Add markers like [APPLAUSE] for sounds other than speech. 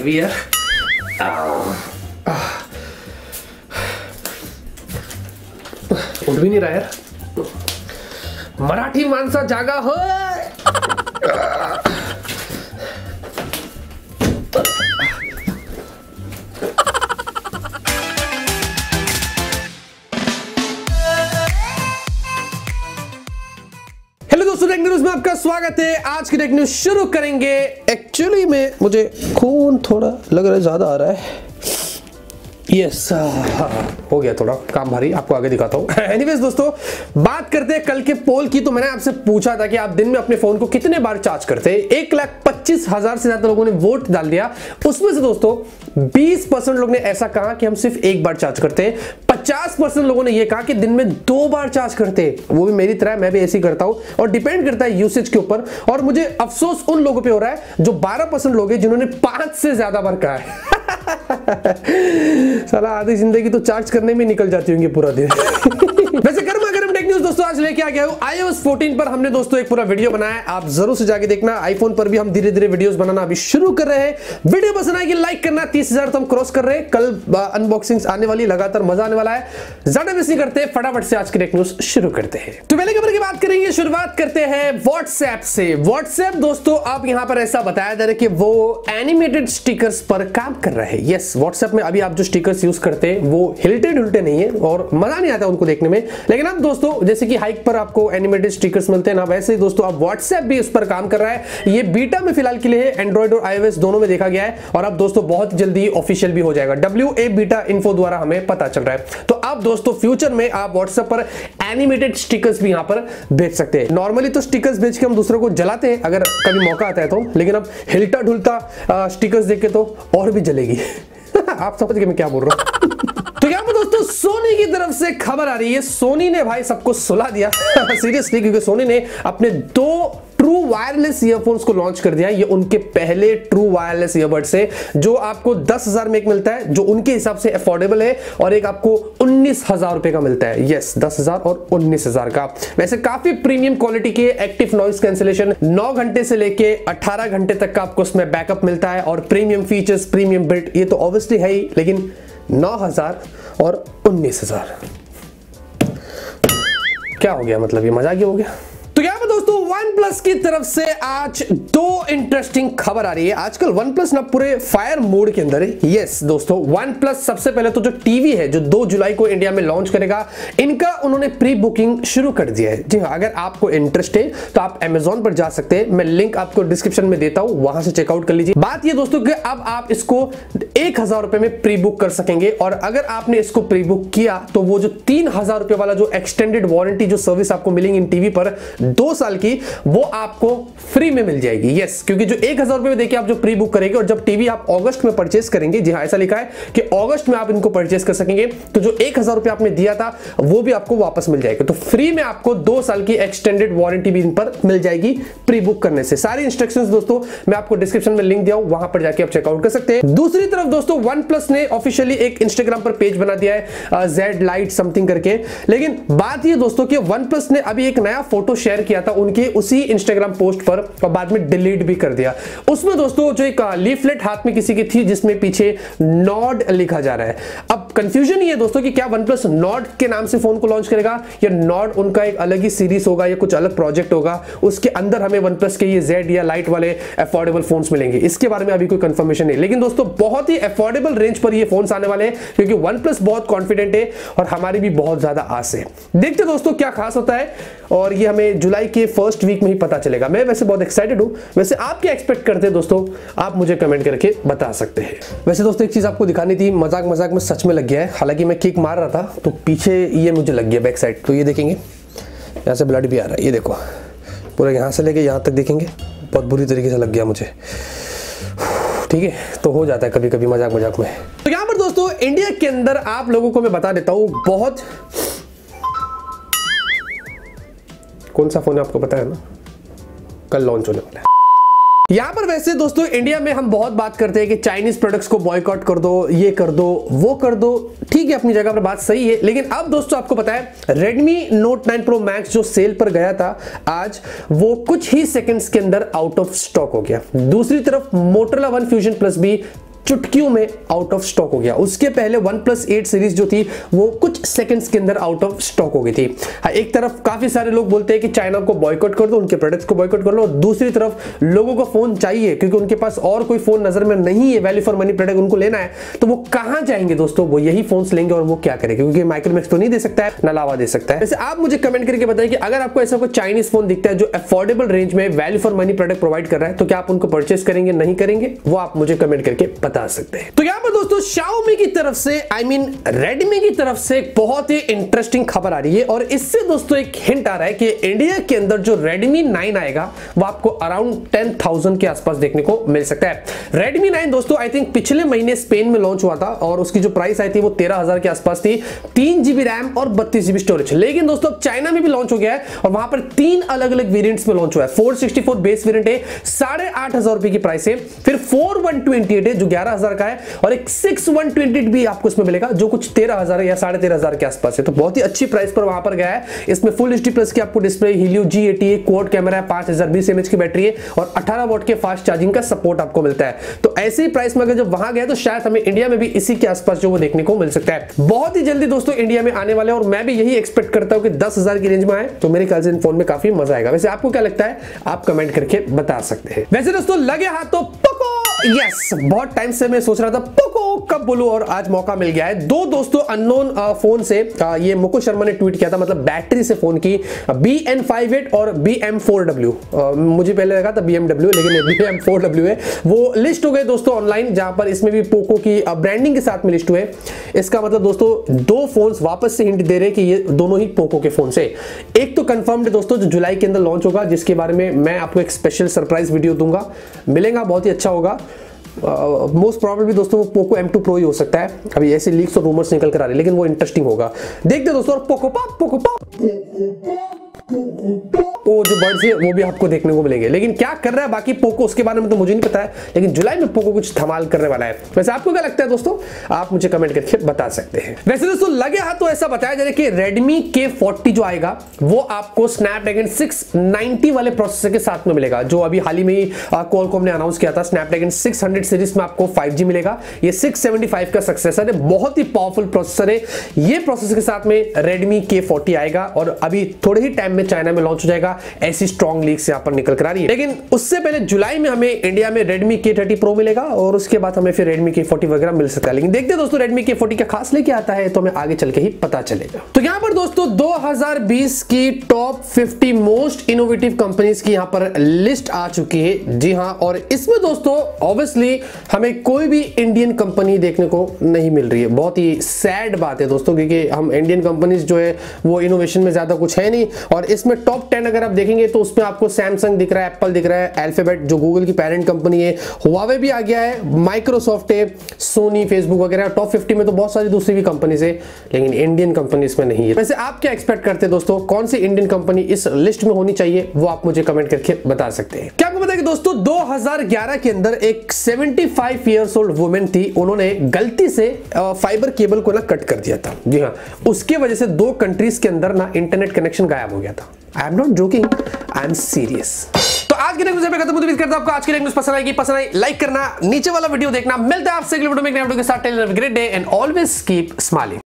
Heavy है उठ भी नहीं रहा यार मराठी माणसा जागा हो स्वागत है। आज की टेक न्यूज़ शुरू करेंगे। एक्चुअली में मुझे खून थोड़ा लग रहा है, ज़्यादा आ रहा है। यस हो। गया थोड़ा काम भारी, आपको आगे दिखाता हूँ। [LAUGHS] एनीवेज दोस्तों, बात करते हैं कल के पोल की तो मैंने आपसे पूछा था कि आप दिन में अपने फ़ोन को कितने बार चार्ज करते हैं? एक लाख पच्चीस हज़ार से ज़्यादा लोगों ने वोट डाल दिया। उसमें से दोस्तों 20 परसेंट लोग ने ऐसा कहा कि हम सिर्फ़ एक बार चार्ज करते हैं। 50 परसेंट लोगों ने यह कहा कि दिन में दो बार चार्ज करते हैं। वो भी मेरी तरह, मैं भी ऐसे करता हूँ। और डिपेंड करता है यूसेज के ऊपर। और मुझे अफसोस उन लोगों पे हो रहा है जो 12 परसेंट लोग हैं, जिन्होंने पाँच से ज़्यादा बार कहा है। [LAUGHS] साला आधी ज़िंदगी तो चार्ज करने में निकल जाती होंगी पूरा दिन। [LAUGHS] वैसे गर्मा गर्म टेक न्यूज़ दोस्तों, आज लेके आ गया हूँ आई एस 14 पर। हमने दोस्तों एक पूरा वीडियो बनाया आप ज़रूर से जाके देखना। आईफोन पर भी हम धीरे धीरे वीडियोस बनाना अभी शुरू कर रहे हैं। वीडियो पसंद आएगी लाइक करना। तीस हज़ार तो हम क्रॉस कर रहे हैं। कल अनबॉक्सिंग आने वाली, लगातार मज़ा आने वाला है। ज़्यादा मिस नहीं करते, फटाफट से आज की टेक न्यूज़ शुरू करते हैं। तो पहले खबर बात करेंगे, शुरुआत करते हैं व्हाट्सएप से। व्हाट्सएप दोस्तों, आप यहाँ पर ऐसा बताया जा रहा है कि वो एनिमेटेड स्टिकर्स पर काम कर रहे हैं। यस व्हाट्सएप में अभी आप जो स्टिकर्स यूज़ करते हैं, वो हिलटे ढुलटे नहीं है और मज़ा नहीं आता उनको देखने में। लेकिन अब, दोस्तों, जैसे कि हाइक पर आपको एनिमेटेड स्टिकर्स मिलते हैं ना, वैसे ही, दोस्तों, अब व्हाट्सएप भी इस पर काम कर रहा है। ये बीटा में फ़िलहाल के लिए एंड्रॉइड और आईओएस दोनों में देखा गया है और अब, दोस्तों, बहुत जल्दी ऑफिशियल भी हो जाएगा। डब्ल्यू ए बीटा इन्फो द्वारा हमें पता चल रहा है। तो अब, दोस्तों फ्यूचर में आप व्हाट्सएप पर एनिमेटेड स्टिकर्स भी यहाँ पर भेज सकते हैं। नॉर्मली तो स्टिकर्स बेच के हम दूसरों को जलाते हैं, अगर कभी मौका आता है तो। लेकिन अब हिलता ढुलता स्टिकर्स देख के तो और भी जलेगी। [LAUGHS] आप समझ गए मैं क्या बोल रहा हूँ। तो यहाँ पर दोस्तों सोनी की तरफ़ से खबर आ रही है। सोनी ने भाई सबको सुला दिया। [LAUGHS] सीरियसली क्योंकि सोनी ने अपने दो ट्रू वायरलेस ईयरफोन्स को लॉन्च कर दिया ये उनके पहले ट्रू वायरलेस ईयरबड्स है, जो आपको दस हज़ार में एक मिलता है, जो उनके हिसाब से अफोर्डेबल है, और एक आपको उन्नीस हज़ार रुपए का मिलता है। यस दस हज़ार और उन्नीस हज़ार का। वैसे काफ़ी प्रीमियम क्वालिटी के एक्टिव नॉइस कैंसिलेशन नौ घंटे से लेके अठारह घंटे तक का आपको उसमें बैकअप मिलता है, और प्रीमियम फीचर्स प्रीमियम बिल्ट ये तो ऑब्वियसली है ही, लेकिन नौ हज़ार और उन्नीस हज़ार। क्या हो गया मतलब? ये मज़ाक ही हो गया? दोस्तों वन प्लस की तरफ़ से आज दो इंटरेस्टिंग खबर आ रही है। आजकल वन प्लस ना पूरे फायर मोड के अंदर है। यस दोस्तों वन प्लस सबसे पहले तो जो टीवी है, जो दो जुलाई को इंडिया में लॉन्च करेगा, इनका उन्होंने प्री बुकिंग शुरू कर दिया है। जी हाँ अगर आपको इंटरेस्ट है तो आप अमेजोन पर जा सकते हैं। मैं लिंक आपको डिस्क्रिप्शन में देता हूँ, वहाँ से चेकआउट कर लीजिए। बात यह दोस्तों कि अब आप इसको एक में प्री बुक कर सकेंगे, और अगर आपने इसको प्री बुक किया तो वो जो तीन वाला जो एक्सटेंडेड वारंटी जो सर्विस आपको मिलेंगी इन टीवी पर, दो साल की, वो आपको फ्री में मिल जाएगी। यस क्योंकि जो एक हज़ार रुपए में देखिए आप जो प्री बुक करेंगे और जब टीवी आप अगस्त में परचेस करेंगे, जी हाँ ऐसा लिखा है कि अगस्त में आप इनको परचेस कर सकेंगे तो जो एक हज़ार रुपए आपने दिया था, वो भी आपको वापस मिल जाएगा। तो फ्री में आपको दो साल की एक्सटेंडेड वारंटी भी इन पर मिल जाएगी प्री बुक करने से। सारी इंस्ट्रक्शन दोस्तों, मैं आपको डिस्क्रिप्शन में लिंक दिया हूँ, वहाँ पर जाके आप चेकआउट कर सकते हैं। दूसरी तरफ़ दोस्तों वन प्लस ने ऑफिशियली एक इंस्टाग्राम पर पेज बना दिया है जेड लाइट समथिंग करके। लेकिन बात ये दोस्तों कि वन प्लस ने अभी एक नया फ़ोटो शेयर किया था उनके उसी इंस्टाग्राम पोस्ट पर और बाद में डिलीट भी कर दिया। उसमें दोस्तों, जो एक लीफलेट हाथ में किसी की थी, जिसमें पीछे नॉड लिखा जा रहा है। अब कंफ्यूजन ये दोस्तों कि क्या वन प्लस नॉड के नाम से फ़ोन को लॉन्च करेगा, या नॉड उनका एक अलग ही सीरीज़ होगा, या कुछ अलग प्रोजेक्ट होगा, उसके अंदर हमें वन प्लस के ये जेड या लाइट वाले अफोर्डेबल फ़ोन मिलेंगे। इसके बारे में अभी कोई कंफर्मेशन नहीं। लेकिन दोस्तों, बहुत ही अफोर्डेबल रेंज पर ये फ़ोन आने वाले हैं, क्योंकि वन प्लस बहुत कॉन्फिडेंट है और हमारी भी बहुत ज़्यादा आस है। देखते दोस्तों क्या खास होता है, और ये हमें जुलाई के फ़र्स्ट वीक में ही पता चलेगा। मैं वैसे बहुत एक्साइटेड हूँ। वैसे आप क्या एक्सपेक्ट करते हैं दोस्तों? आप मुझे कमेंट करके बता सकते हैं। वैसे दोस्तों एक चीज़ आपको दिखानी थी मज़ाक मज़ाक में सच में लग गया है। हालाँकि मैं किक मार रहा था तो पीछे ये मुझे लग गया बैक साइड तो ये देखेंगे। यहाँ से ब्लड भी आ रहा है। ये देखो पूरा यहाँ से लेके यहाँ तक देखेंगे। बहुत बुरी तरीके से लग गया मुझे। ठीक है तो हो जाता है कभी कभी मज़ाक मज़ाक में। तो यहाँ पर दोस्तों इंडिया के अंदर आप लोगों को मैं बता देता हूँ बहुत कौन सा फ़ोन है आपको पता है ना? कल लॉन्च होने वाला है। यहाँ पर वैसे दोस्तों इंडिया में हम बहुत बात करते हैं कि चाइनीज़ प्रोडक्ट्स को बॉयकॉट कर दो, ये कर दो, वो कर दो। ठीक है, अपनी जगह पर बात सही है, लेकिन अब दोस्तों आपको पता है, Redmi Note 9 Pro Max जो सेल पर गया था, आज वो कुछ ही सेकंड्स के अंदर आउट ऑफ़ स्टॉक हो गया। दूसरी तरफ़ Motorola One Fusion Plus भी चुटकियों में आउट ऑफ़ स्टॉक हो गया। उसके पहले वन प्लस एट सीरीज़ जो थी वो कुछ सेकंड्स के अंदर आउट ऑफ़ स्टॉक हो गई थी। हाँ, एक तरफ़ काफ़ी सारे लोग बोलते हैं कि चाइना को बॉयकॉट कर दो उनके प्रोडक्ट्स को बॉयकॉट कर लो दूसरी तरफ़ लोगों को फ़ोन चाहिए क्योंकि उनके पास और कोई फ़ोन नज़र में नहीं है वैल्यू फॉर मनी प्रोडक्ट उनको लेना है तो वो कहाँ जाएँगे दोस्तों? वो यही फ़ोन लेंगे और वो क्या करेंगे? क्योंकि माइक्रोमैक्स तो नहीं दे सकता है ना लावा दे सकता है। वैसे आप मुझे कमेंट करके बताएँ कि अगर आपको ऐसा कोई चाइनीज़ फ़ोन दिखता है जो अफोर्डेबल रेंज में value for money product provide कर रहा है तो क्या आप उनको परचेस करेंगे नहीं करेंगे? वो आप मुझे कमेंट करके बता सकते हैं। तो यहाँ पर दोस्तों Xiaomi की तरफ़ से आई मीन Redmi की तरफ़ से बहुत ही इंटरेस्टिंग खबर आ रही है और इससे दोस्तों एक हिंट आ रहा है कि इंडिया के अंदर जो Redmi 9 आएगा वो आपको अराउंड 10,000 के आसपास देखने को मिल सकता है। Redmi 9 दोस्तों आई थिंक पिछले महीने स्पेन में लॉन्च हुआ था और उसकी जो प्राइस आई थी वो 13,000 के आसपास थी। तीन रैम और बत्तीस स्टोरेज लेकिन दोस्तों चाइना में भी लॉन्च हो गया है और वहाँ पर तीन अलग अलग वेरियंट्स में लॉन्च हुआ है। फोर बेस वेरियंट है साढ़े आठ हज़ार रुपए की प्राइस है। फिर फोर है जो हज़ार का है और एक सिक्स वन ट्वेंटी भी आपको इसमें मिलेगा, जो कुछ तेरह हज़ार या साढ़े तेरह हज़ार के आसपास है। तो बहुत ही अच्छी प्राइस पर वहाँ पर गया है। इसमें फुल एचडी प्लस की आपको display Helio G eighty quad camera है, पाँच हज़ार बीस एमएच की बैटरी है और अठारह वोट के फास्ट चार्जिंग का सपोर्ट आपको मिलता है। तो ऐसे ही प्राइस में अगर जब वहाँ गया तो शायद हमें इंडिया में भी इसी के आसपास जो वो देखने को मिल सकता है। बहुत ही जल्दी दोस्तों इंडिया में आने वाले और मैं भी यही एक्सपेक्ट करता हूँ कि दस हज़ार की रेंज में आए तो मेरे ख्याल से इन फ़ोन में काफ़ी मज़ा आएगा। वैसे आपको क्या लगता है? आप कमेंट करके बता सकते हैं। वैसे दोस्तों, लगे हाथ तो पको! यस बहुत टाइम से मैं सोच रहा था पोको कब बोलूँ? और आज मौका मिल गया है। दो दोस्तों अननोन फ़ोन से आ, ये मुकुल शर्मा ने ट्वीट किया था मतलब बैटरी से फ़ोन की बी एन फाइव एट और बी एम फोर डब्ल्यू मुझे पहले लगा था बी एम डब्ल्यू लेकिन बी एम फोर डब्ल्यू है। वो लिस्ट हो गए दोस्तों ऑनलाइन जहाँ पर इसमें भी पोको की ब्रांडिंग के साथ में लिस्ट हुए। इसका मतलब दोस्तों दो फ़ोन वापस से हिंट दे रहे कि ये दोनों ही पोको के फ़ोन से। एक तो कंफर्म्ड दोस्तों जो जुलाई के अंदर लॉन्च होगा जिसके बारे में मैं आपको एक स्पेशल सरप्राइज़ वीडियो दूँगा। मिलेगा बहुत ही अच्छा होगा। मोस्ट प्रॉब्लम दोस्तों वो पोको एम टू प्रो ही हो सकता है। अभी ऐसे लीक्स और रूमर्स निकल कर आ रहे हैं, लेकिन वो इंटरेस्टिंग होगा। देखते दोस्तों, और पोको पा पोको पाप वो जो बर्ड्स है वो भी आपको देखने को मिलेंगे। लेकिन क्या कर रहा है बाकी पोको, उसके बारे में तो मुझे नहीं पता है, लेकिन जुलाई में पोको कुछ धमाल करने वाला है। वैसे आपको क्या लगता है दोस्तों? आप मुझे कमेंट करके बता सकते हैं। वैसे दोस्तों, लगे हाथ तो ऐसा बताया जा रहा है कि के फोर्टी जो आएगा, वो आपको स्नैपड्रैगन सिक्स वाले प्रोसेसर के साथ में मिलेगा, जो अभी हाल ही में कॉलकॉम ने अनाउंस किया था स्नैपड्रैगन सिक्स सीरीज़ में आपको फाइव मिलेगा। ये सिक्स का सक्सेसर है, बहुत ही पावरफुल प्रोसेसर है। ये प्रोसेसर के साथ में के फोर्टी आएगा, और अभी थोड़े ही टाइम में चाइना में लॉन्च हो जाएगा। ऐसी स्ट्रॉन्ग लीग यहाँ पर निकल कर आ रही है। लेकिन उससे पहले जुलाई में हमें इंडिया में रेडमी के थर्टी मिलेगा और उसके बाद हमें फिर रेडमी के फोर्टी वगैरह मिल सकता है। लेकिन देखते दोस्तों रेडमी के फोर्टी का खास लेके आता है तो हमें आगे चल के ही पता चलेगा। तो यहाँ पर दोस्तों 2020 की टॉप 50 मोस्ट इनोवेटिव कंपनीज़ की यहाँ पर लिस्ट आ चुकी है। जी हाँ और इसमें दोस्तों ऑब्वियसली हमें कोई भी इंडियन कंपनी देखने को नहीं मिल रही है। बहुत ही सैड बात है दोस्तों, क्योंकि हम इंडियन कंपनीज़ जो है, वो इनोवेशन में ज़्यादा कुछ है नहीं। और इसमें टॉप टेन अगर आप देखेंगे तो उसमें आपको सैमसंग दिख रहा है एप्पल दिख रहा है अल्फ़ाबेट जो गूगल की पेरेंट कंपनी है हुआवे भी आ गया है माइक्रोसॉफ्ट है सोनी फेसबुक वगैरह टॉप फिफ्टी में तो बहुत सारी दूसरी भी कंपनी है, लेकिन इंडियन कंपनी इसमें नहीं है। वैसे आप क्या एक्सपेक्ट करते हैं दोस्तों? कौन सी इंडियन कंपनी इस लिस्ट में होनी चाहिए? वो आप मुझे कमेंट करके बता सकते हैं। क्या आपको पता है दोस्तों 2011 के अंदर एक 75 इयर्स ओल्ड वुमेन थी, उन्होंने गलती से फाइबर केबल को ना कट कर दिया था। जी हाँ उसके वजह से दो कंट्रीज़ के अंदर ना इंटरनेट कनेक्शन गायब हो गया था। I am not joking I am serious तो आज के न्यूज़ खत्म करता हूँ आपको आज की न्यूज़ पसंद आएगी। पसंद आई लाइक करना। नीचे वाला वीडियो देखना। मिलता है आपसे अगले वीडियो में। Great day and always keep smiling